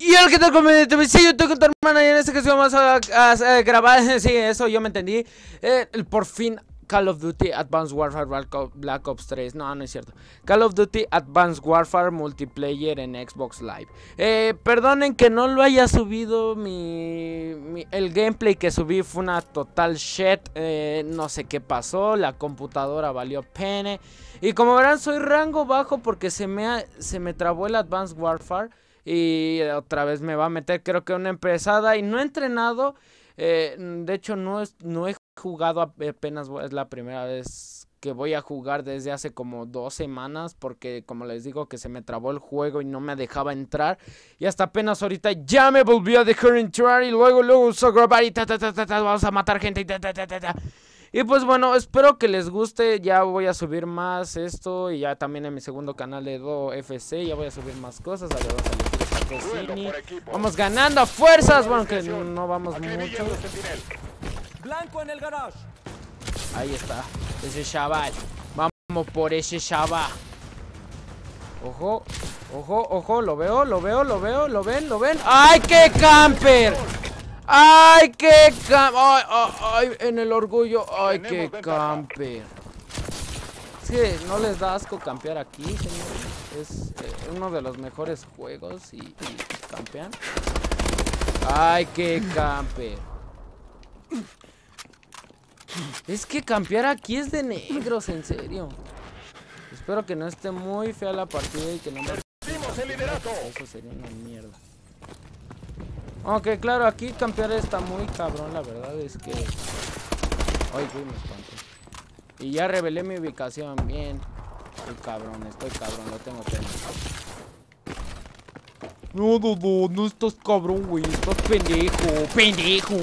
Y el que tal comediante, sí, yo tengo tu hermana y en este caso vamos a, a- grabar, sí, eso yo me entendí. Eh, por fin Call of Duty Advanced Warfare Black Ops, Black Ops 3, no, no es cierto. Call of Duty Advanced Warfare Multiplayer en Xbox Live. Eh, perdonen que no lo haya subido, mi, el gameplay que subí fue una total shit, eh, no sé qué pasó, la computadora valió pene. Y como verán, soy rango bajo porque se me, se me trabó el Advanced Warfare. Y otra vez me va a meter, creo que una empezada. Y no he entrenado. eh, de hecho, no, es- no he jugado ap- apenas. Es la primera vez que voy a jugar desde hace como dos semanas. Porque, como les digo, que se me trabó el juego y no me dejaba entrar. Y hasta apenas ahorita ya me volvió a dejar entrar. Y luego, luego grabar y ta, ta, ta, ta, vamos a matar gente y ta, ta, ta, ta. Y pues bueno, espero que les guste. Ya voy a subir más esto. Y ya también en mi segundo canal de Do FC. Ya voy a subir más cosas. A ver, vamos a elegir esta Cassini. Vamos ganando a fuerzas. Bueno, que no vamos mucho. Blanco en el garage. Ahí está. Ese chaval. Vamos por ese chaval. Ojo. Ojo, ojo. Lo veo, lo veo, lo veo. ¿Lo ven? ¿Lo ven? ¡Ay, qué camper! ¡Ay, qué camper! ¡Ay, ay, ay! En el orgullo. ¡Ay, qué camper! Es que no les da asco campear aquí, señores. Es eh, uno de los mejores juegos y, y campean. ¡Ay, qué camper! Es que campear aquí es de negros, en serio. Espero que no esté muy fea la partida y que no me... Eso sería una mierda. Aunque claro, aquí campear está muy cabrón, la verdad es que... Ay, güey, me espanté. Y ya revelé mi ubicación, bien. Estoy cabrón, estoy cabrón, lo tengo pena. No, no, no, no estás cabrón, güey, estás pendejo, pendejo.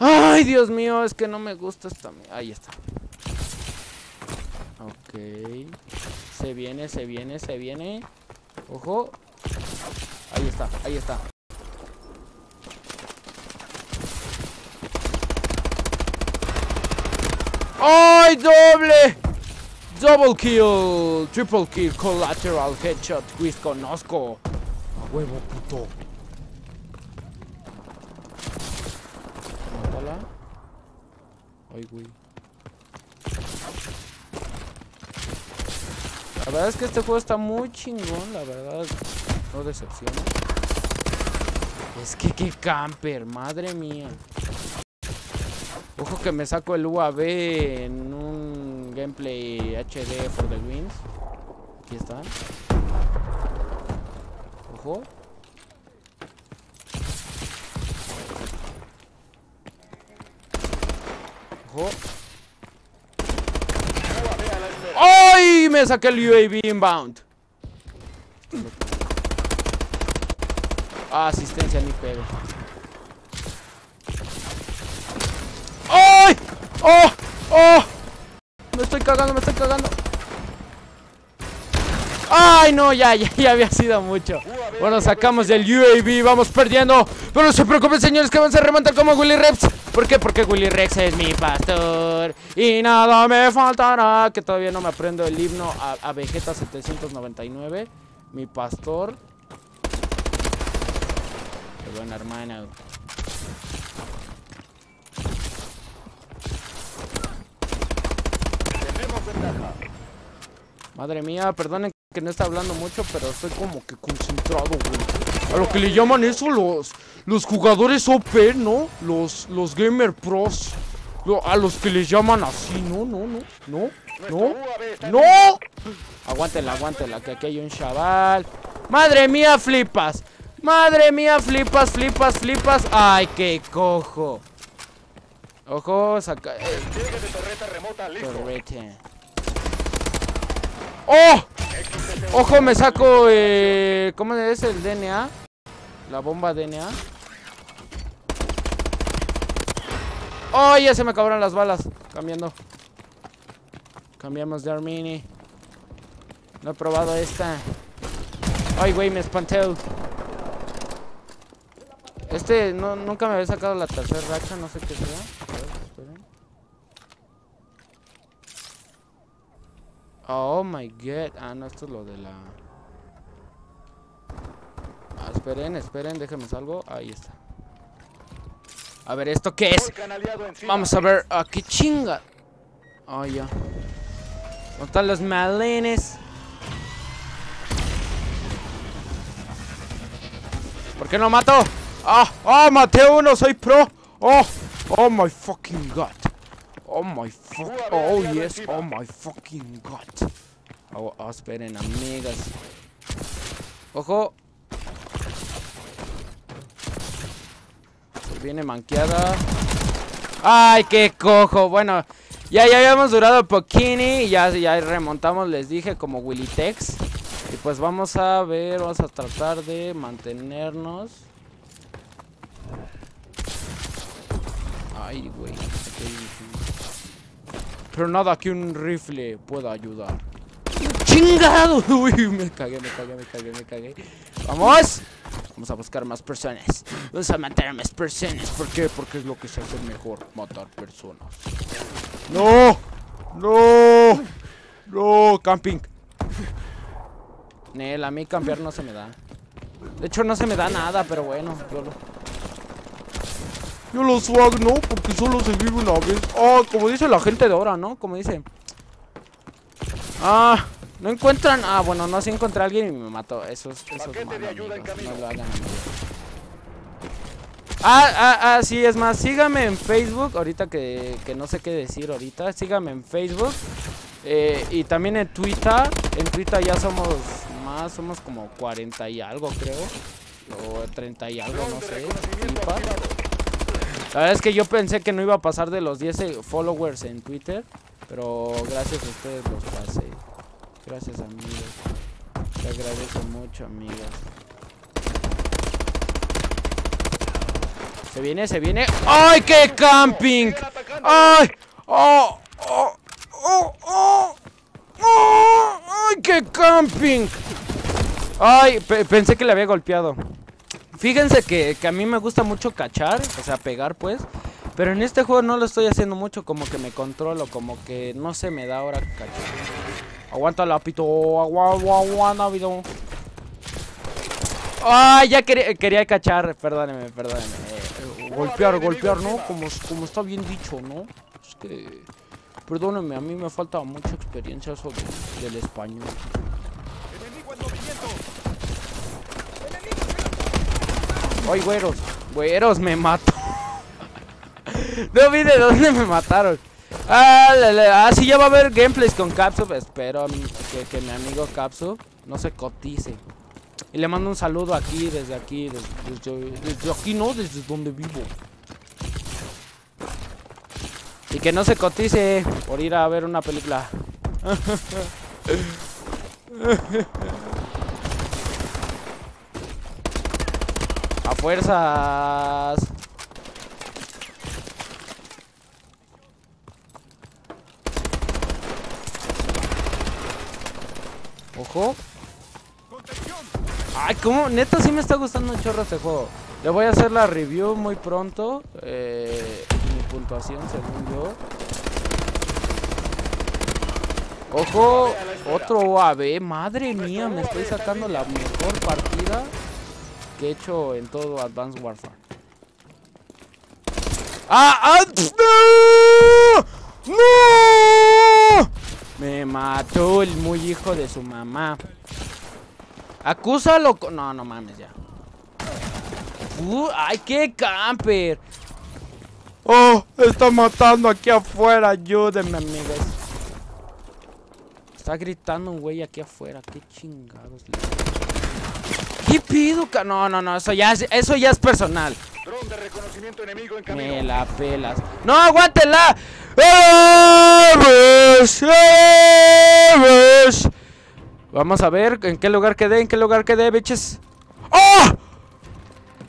Ay, Dios mío, es que no me gusta esta... Ahí está. Ok. Se viene, se viene, se viene. Ojo. Ahí está, ahí está. ¡Ay, doble! Double kill, triple kill, collateral headshot, quiz conozco. A huevo, puto. Mátala. Ay, güey. La verdad es que este juego está muy chingón, la verdad. No decepciona. Es que qué camper, madre mía. Ojo que me saco el UAV en un gameplay HD for the wins. Aquí está. Ojo. Ojo. ¡Ay! Me saqué el UAV inbound. Asistencia ni pedo. ¡Oh! ¡Oh! Me estoy cagando, me estoy cagando. ¡Ay, no! Ya, ya, ya había sido mucho. Bueno, sacamos del UAV, vamos perdiendo. Pero no se preocupen, señores, que vamos a remontar como Willy Rex. ¿Por qué? Porque Willy Rex es mi pastor. Y nada me faltará. Que todavía no me aprendo el himno a, a Vegeta 799. Mi pastor. Qué buena hermana. Madre mía, perdonen que no está hablando mucho, pero estoy como que concentrado, güey. A lo que le llaman eso los, los jugadores OP, ¿no? Los, los Gamer Pros. A los que les llaman así, no, no, no, no, no, no. Aguántela, aguántela, que aquí hay un chaval. Madre mía, flipas. Madre mía, flipas, flipas, flipas. Ay, qué cojo. Ojo, saca. eh, torreta. ¡Oh! Ojo, me saco. Eh, ¿Cómo es el DNA? La bomba DNA. ¡Oh! Ya se me acabaron las balas. Cambiando. Cambiamos de Armini. No he probado esta. Ay, güey, me espanté. Este, no, nunca me había sacado la tercera racha, no sé qué sea. A ver, esperen. Oh my god. Ah, no, esto es lo de la. Ah, Esperen, esperen, déjenme salgo. Ahí está. A ver, ¿esto qué es? Vamos a ver. Ah, qué chinga. Oh, ya. ¿Dónde están los malenes? ¿Por qué no mato? ¡Ah! ¡Ah! ¡Maté uno! ¡Soy pro! ¡Oh! ¡Oh my fucking god! ¡Oh my fuck! ¡Oh yes! ¡Oh my fucking god! Oh, oh, esperen, amigas. ¡Ojo! Se viene manqueada. ¡Ay, qué cojo! Bueno, ya, ya habíamos durado poquini ya, ya remontamos, les dije, como Willy Tex. Y pues vamos a ver, vamos a tratar de mantenernos. Ay, güey. Pero nada que un rifle pueda ayudar. ¡Chingado! Uy, me cagué, me cagué, me cagué, me cagué. ¡Vamos! Vamos a buscar más personas. Vamos a matar a más personas. ¿Por qué? Porque es lo que se hace mejor, matar personas. ¡No! ¡No! ¡No! ¡Camping! Nel, a mí campear no se me da. De hecho, no se me da nada, pero bueno, yo lo... Yo lo swag, ¿no? Porque solo se vive una vez. Oh, como dice la gente de ahora, ¿no? Como dice... Ah, no encuentran... Ah, bueno, no, sí encontré a alguien y me mató. Eso es, eso es Paquete malo, de ayuda en amigos. camino. No lo hagan. Ah, ah, ah, sí, es más, sígame en Facebook, ahorita que, que no sé qué decir ahorita, sígame en Facebook eh, y también en Twitter, en Twitter ya somos más, somos como 40 y algo creo, o 30 y algo, no sé, flipa. La verdad es que yo pensé que no iba a pasar de los 10 followers en Twitter, pero gracias a ustedes los pasé. Gracias amigos. Te agradezco mucho, amigas. Se viene, se viene. ¡Ay, qué camping! ¡Ay! ¡Oh! ¡Oh! ¡Oh! ¡Oh! ¡Oh! ¡Ay, qué camping! Ay, pe- pensé que le había golpeado. Fíjense que, que a mí me gusta mucho cachar, o sea, pegar pues. Pero en este juego no lo estoy haciendo mucho, como que me controlo, como que no se me da ahora cachar. Aguanta la pito, aguanta, aguanta. Ay, ya quería, quería cachar, perdóneme, perdóneme. Eh, golpear, golpear, ¿no? Como, como está bien dicho, ¿no? Es que, perdóneme, a mí me falta mucha experiencia de- del español. Enemigo en movimiento. Ay, güeros, güeros, me mato. no vi de dónde me mataron. Ah, la- ah, ya va a haber gameplays con Capsub. Espero que, mi amigo Capsub no se cotice. Y le mando un saludo aquí, desde aquí, desde aquí, ¿no? Desde donde vivo. Y que no se cotice por ir a ver una película. fuerzas. Ojo. Ay, como neta sí me está gustando un chorro este juego. Le voy a hacer la review muy pronto. eh, mi puntuación según yo. Ojo, otro UAV. Madre mía, me estoy sacando la mejor partida que he hecho en todo Advanced Warfare. ¡Ah! ¡Ah! ¡No! ¡No! Me mató el muy hijo de su mamá. Acúsalo. co- No, no mames ya. Uh, ¡Ay, qué camper! ¡Oh! Está matando aquí afuera. Ayúdenme, amigas. Está gritando un güey aquí afuera. Qué chingados. ¿Qué pido? No, no, no. Eso ya es, eso ya es personal. Dron de reconocimiento enemigo en camino. Me la pelas. ¡No, aguántela! ¡Vamos! A ver en qué lugar quedé, en qué lugar quedé, bitches. ¡Oh!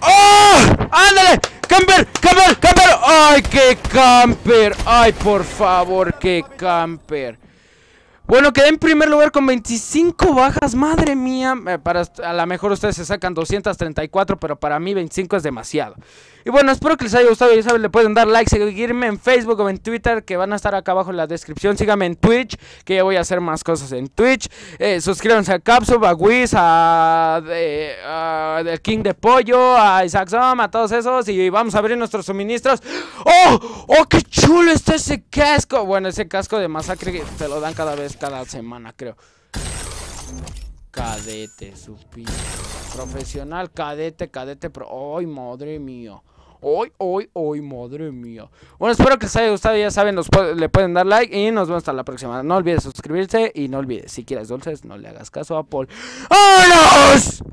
¡Oh! ¡Ándale! ¡Camper! ¡Camper! ¡Camper! ¡Ay, qué camper! ¡Ay, por favor, qué camper! Bueno, quedé en primer lugar con 25 bajas, madre mía. Eh, Para, a lo mejor ustedes se sacan 234, pero para mí 25 es demasiado. Y bueno, espero que les haya gustado. Ya saben, le pueden dar like, seguirme en Facebook o en Twitter, que van a estar acá abajo en la descripción. Síganme en Twitch, que ya voy a hacer más cosas en Twitch. Eh, suscríbanse a Capsule, a Wiz, a, a The King de Pollo, a Isaac Zom, a todos esos. Y vamos a abrir nuestros suministros. ¡Oh! ¡Oh, qué chulo está ese casco! Bueno, ese casco de masacre que te lo dan cada vez, cada semana, creo. Cadete, supi. Profesional, cadete, cadete, pro. ¡Ay, madre mía! ¡Ay, ay, ay, madre mía! Bueno, espero que les haya gustado. Ya saben, le pueden dar like y nos vemos hasta la próxima. No olvides suscribirse y no olvides, si quieres dulces, no le hagas caso a Paul. ¡Vámonos!